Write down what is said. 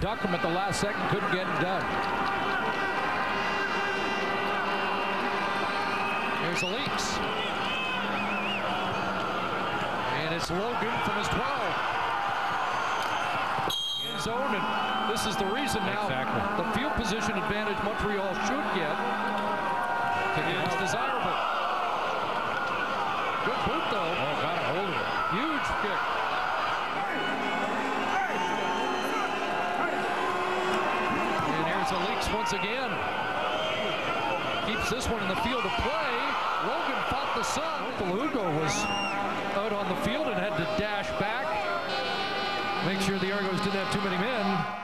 duck him at the last second, couldn't get it done. Here's the Leafs. And it's Logan from his 12. End zone, and this is the reason now Exactly. the field position advantage Montreal should get is desirable. Good boot, though. Oh, got a hold of it. Huge kick. And here's the Leaks once again. Keeps this one in the field of play. Logan fought the sun. Belugo was out on the field and had to dash back. Make sure the Argos didn't have too many men.